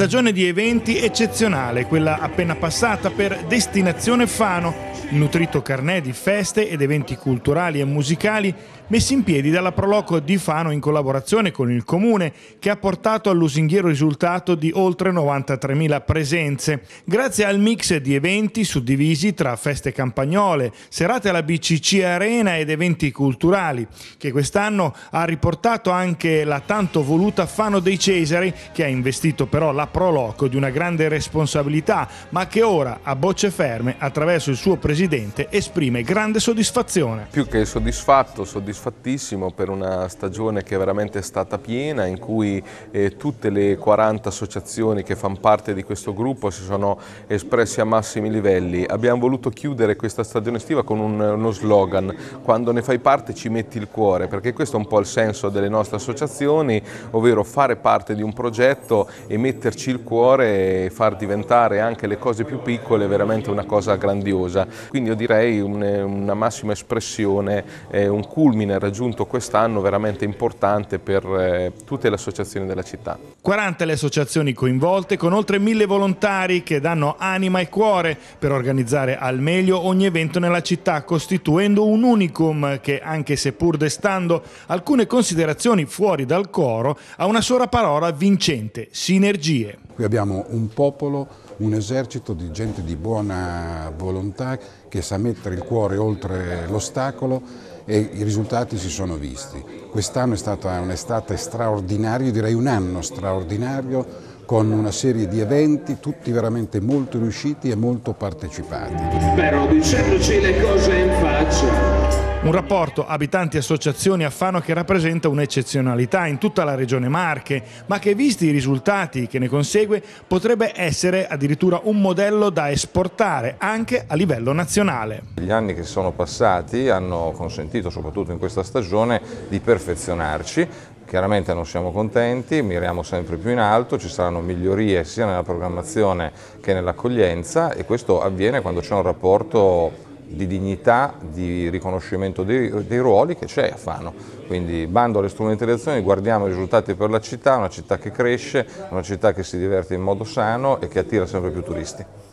Stagione di eventi eccezionale, quella appena passata per Destinazione Fano, il nutrito carnet di feste ed eventi culturali e musicali messi in piedi dalla Proloco di Fano in collaborazione con il Comune, che ha portato al lusinghiero risultato di oltre 93.000 presenze, grazie al mix di eventi suddivisi tra feste campagnole, serate alla BCC Arena ed eventi culturali, che quest'anno ha riportato anche la tanto voluta Fano dei Cesari, che ha investito però la Proloco di una grande responsabilità, ma che ora, a bocce ferme, attraverso il suo presidente, esprime grande soddisfazione. Più che soddisfatto, soddisfattissimo per una stagione che è veramente stata piena, in cui eh, tutte le 40 associazioni che fanno parte di questo gruppo si sono espressi a massimi livelli. Abbiamo voluto chiudere questa stagione estiva con un, uno slogan, quando ne fai parte ci metti il cuore, perché questo è un po' il senso delle nostre associazioni, ovvero fare parte di un progetto e metterci il cuore e far diventare anche le cose più piccole veramente una cosa grandiosa. Quindi io direi un, una massima espressione, eh, un culmine culmine raggiunto quest'anno veramente importante per eh, tutte le associazioni della città. 40 le associazioni coinvolte con oltre mille volontari che danno anima e cuore per organizzare al meglio ogni evento nella città, costituendo un unicum che, anche se pur destando alcune considerazioni fuori dal coro, ha una sola parola vincente, sinergie. Qui abbiamo un popolo, un esercito di gente di buona volontà che sa mettere il cuore oltre l'ostacolo e i risultati si sono visti. Quest'anno è stata un'estate straordinaria, direi un anno straordinario con una serie di eventi, tutti veramente molto riusciti e molto partecipati. Però dicendoci le cose in faccia un rapporto abitanti-associazioni a Fano che rappresenta un'eccezionalità in tutta la regione Marche, ma che visti i risultati che ne consegue potrebbe essere addirittura un modello da esportare anche a livello nazionale. Gli anni che sono passati hanno consentito, soprattutto in questa stagione, di perfezionarci, Chiaramente non siamo contenti, miriamo sempre più in alto, ci saranno migliorie sia nella programmazione che nell'accoglienza e questo avviene quando c'è un rapporto di dignità, di riconoscimento dei, dei ruoli che c'è a Fano. Quindi bando alle strumentalizzazioni, guardiamo i risultati per la città, una città che cresce, una città che si diverte in modo sano e che attira sempre più turisti.